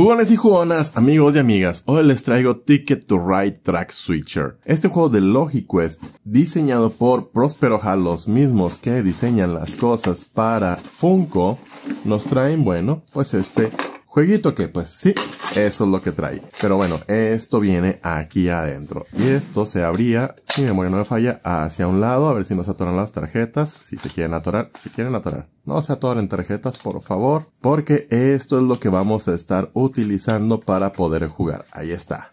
Jugones y jugonas, amigos y amigas, hoy les traigo Ticket to Ride Track Switcher. Este juego de LogiQuest, diseñado por Prospero Hall, los mismos que diseñan las cosas para Funko, nos traen, bueno, pues este Jueguito que pues sí, eso es lo que trae. Pero bueno, esto viene aquí adentro. Y esto se abría, si mi memoria no me falla, hacia un lado. A ver si nos atoran las tarjetas. Si se quieren atorar, si quieren atorar. No se atoren tarjetas, por favor. Porque esto es lo que vamos a estar utilizando para poder jugar. Ahí está.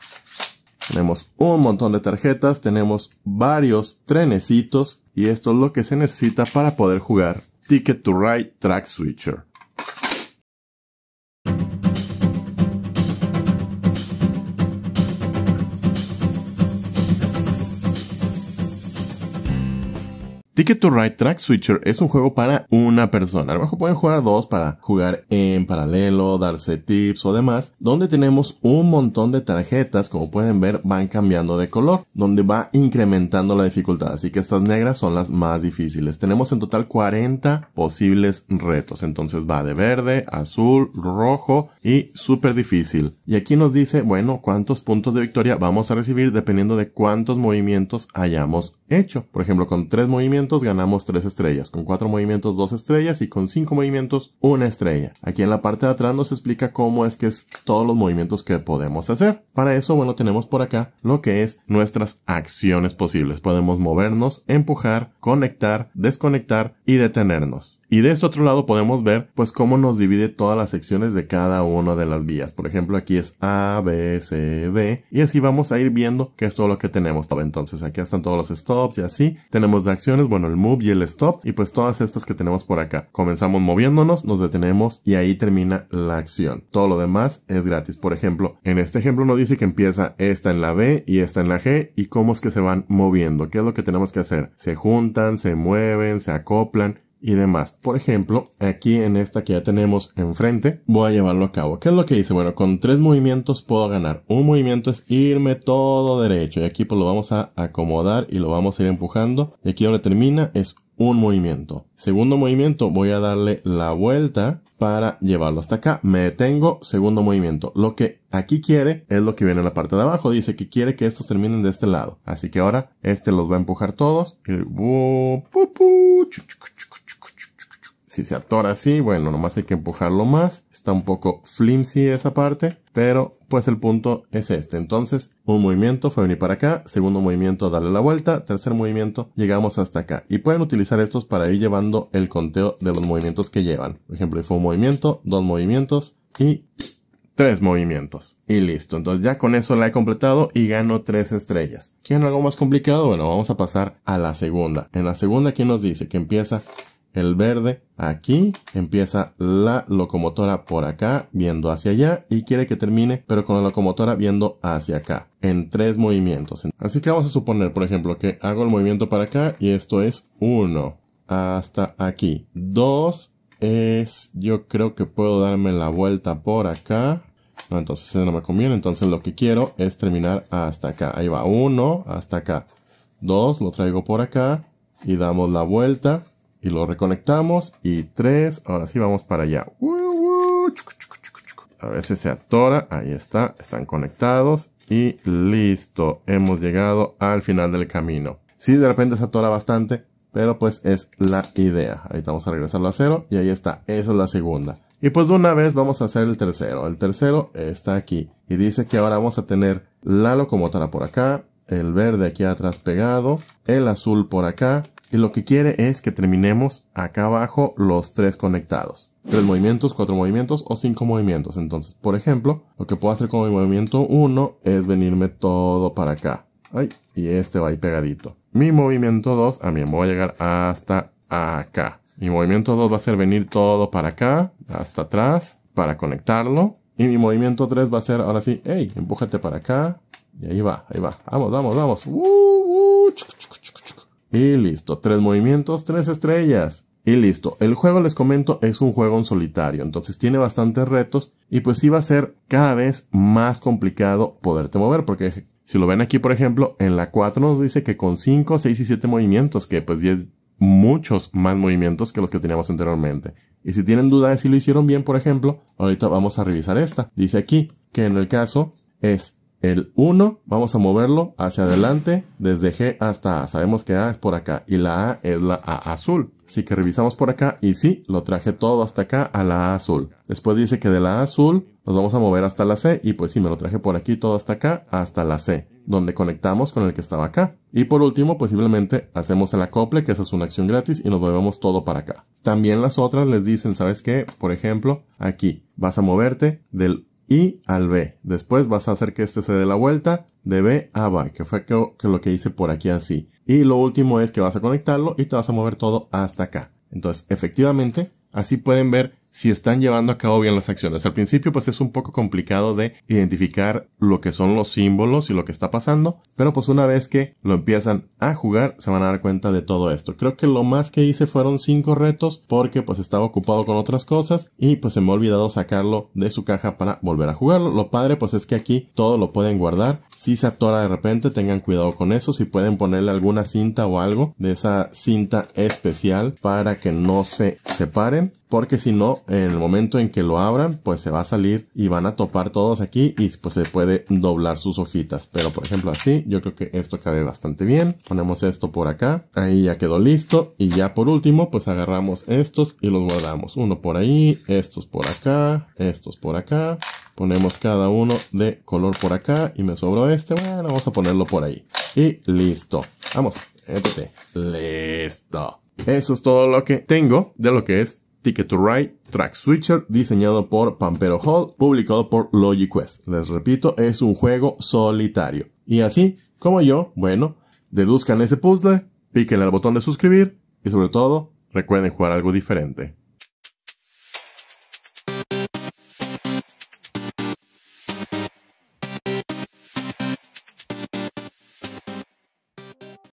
Tenemos un montón de tarjetas, tenemos varios trenecitos y esto es lo que se necesita para poder jugar Ticket to Ride Track Switcher. Ticket to Ride Track Switcher es un juego para una persona. A lo mejor pueden jugar dos para jugar en paralelo, darse tips o demás, donde tenemos un montón de tarjetas, como pueden ver, van cambiando de color, donde va incrementando la dificultad. Así que estas negras son las más difíciles. Tenemos en total 40 posibles retos. Entonces va de verde, azul, rojo y súper difícil. Y aquí nos dice, bueno, cuántos puntos de victoria vamos a recibir dependiendo de cuántos movimientos hayamos hecho. Por ejemplo, con tres movimientos ganamos tres estrellas, con cuatro movimientos dos estrellas y con cinco movimientos una estrella. Aquí en la parte de atrás nos explica cómo es que es todos los movimientos que podemos hacer. Para eso, bueno, tenemos por acá lo que es nuestras acciones posibles. Podemos movernos, empujar, conectar, desconectar y detenernos. Y de este otro lado podemos ver pues cómo nos divide todas las secciones de cada una de las vías. Por ejemplo, aquí es A, B, C, D. Y así vamos a ir viendo qué es todo lo que tenemos. Entonces aquí están todos los stops y así. Tenemos de acciones, bueno, el move y el stop. Y pues todas estas que tenemos por acá. Comenzamos moviéndonos, nos detenemos y ahí termina la acción. Todo lo demás es gratis. Por ejemplo, en este ejemplo nos dice que empieza esta en la B y esta en la G. Y cómo es que se van moviendo. ¿Qué es lo que tenemos que hacer? Se juntan, se mueven, se acoplan y demás. Por ejemplo, aquí en esta que ya tenemos enfrente, voy a llevarlo a cabo. ¿Qué es lo que dice? Bueno, con tres movimientos puedo ganar. Un movimiento es irme todo derecho y aquí pues lo vamos a acomodar y lo vamos a ir empujando. Y aquí donde termina es un movimiento. Segundo movimiento, voy a darle la vuelta para llevarlo hasta acá. Me detengo, segundo movimiento. Lo que aquí quiere es lo que viene en la parte de abajo. Dice que quiere que estos terminen de este lado. Así que ahora este los va a empujar todos. Si se atora así, bueno, nomás hay que empujarlo más. Está un poco flimsy esa parte, pero pues el punto es este. Entonces, un movimiento fue venir para acá, segundo movimiento darle la vuelta, tercer movimiento llegamos hasta acá. Y pueden utilizar estos para ir llevando el conteo de los movimientos que llevan. Por ejemplo, fue un movimiento, dos movimientos y tres movimientos. Y listo. Entonces ya con eso la he completado y gano tres estrellas. ¿Quieren algo más complicado? Bueno, vamos a pasar a la segunda. En la segunda aquí nos dice que empieza el verde aquí, empieza la locomotora por acá, viendo hacia allá, y quiere que termine, pero con la locomotora viendo hacia acá, en tres movimientos. Así que vamos a suponer, por ejemplo, que hago el movimiento para acá, y esto es uno, hasta aquí. Dos es, yo creo que puedo darme la vuelta por acá. No, entonces eso no me conviene, entonces lo que quiero es terminar hasta acá. Ahí va, uno, hasta acá. Dos, lo traigo por acá, y damos la vuelta y lo reconectamos y tres, ahora sí vamos para allá. A veces se atora, ahí está, están conectados y listo, hemos llegado al final del camino. Si de repente se atora bastante, pero pues es la idea. Ahí vamos a regresarlo a cero y ahí está, esa es la segunda. Y pues de una vez vamos a hacer el tercero. El tercero está aquí y dice que ahora vamos a tener la locomotora por acá, el verde aquí atrás pegado, el azul por acá y lo que quiere es que terminemos acá abajo los tres conectados. Tres movimientos, cuatro movimientos o cinco movimientos. Entonces, por ejemplo, lo que puedo hacer con mi movimiento 1 es venirme todo para acá. Ay, y este va ahí pegadito. Mi movimiento 2, a mí me voy a llegar hasta acá. Mi movimiento 2 va a ser venir todo para acá, hasta atrás, para conectarlo. Y mi movimiento 3 va a ser, ahora sí, hey, empújate para acá. Y ahí va, ahí va. Vamos, vamos, vamos. Uh, uh, y listo, tres movimientos, tres estrellas. Y listo, el juego les comento es un juego en solitario, entonces tiene bastantes retos y pues sí va a ser cada vez más complicado poderte mover, porque si lo ven aquí por ejemplo, en la 4 nos dice que con 5, 6 y 7 movimientos, que pues 10 muchos más movimientos que los que teníamos anteriormente. Y si tienen duda de si lo hicieron bien, por ejemplo, ahorita vamos a revisar esta. Dice aquí que en el caso es el 1, vamos a moverlo hacia adelante desde G hasta A. Sabemos que A es por acá y la A es la A azul. Así que revisamos por acá y sí, lo traje todo hasta acá a la A azul. Después dice que de la A azul nos vamos a mover hasta la C y pues sí, me lo traje por aquí todo hasta acá hasta la C, donde conectamos con el que estaba acá. Y por último, posiblemente hacemos el acople, que esa es una acción gratis y nos movemos todo para acá. También las otras les dicen, ¿sabes qué? Por ejemplo, aquí vas a moverte del y al B. Después vas a hacer que este se dé la vuelta de B a B, que fue que, lo que hice por aquí así. Y lo último es que vas a conectarlo y te vas a mover todo hasta acá. Entonces, efectivamente, así pueden ver si están llevando a cabo bien las acciones. Al principio pues es un poco complicado de identificar lo que son los símbolos y lo que está pasando, pero pues una vez que lo empiezan a jugar se van a dar cuenta de todo esto. Creo que lo más que hice fueron cinco retos porque pues estaba ocupado con otras cosas y pues se me ha olvidado sacarlo de su caja para volver a jugarlo. Lo padre pues es que aquí todo lo pueden guardar. Si se atora de repente tengan cuidado con eso, si pueden ponerle alguna cinta o algo de esa cinta especial para que no se separen porque si no, en el momento en que lo abran, pues se va a salir y van a topar todos aquí y pues se puede doblar sus hojitas. Pero por ejemplo así, yo creo que esto cabe bastante bien. Ponemos esto por acá, ahí ya quedó listo y ya por último, pues agarramos estos y los guardamos. Uno por ahí, estos por acá, estos por acá. Ponemos cada uno de color por acá y me sobró este. Bueno, vamos a ponerlo por ahí. Y listo. Vamos. Listo. Eso es todo lo que tengo de lo que es Ticket to Ride Track Switcher diseñado por Pampero Hall, publicado por LogiQuest. Les repito, es un juego solitario. Y así como yo, bueno, deduzcan ese puzzle, piquen el botón de suscribir y sobre todo, recuerden jugar algo diferente.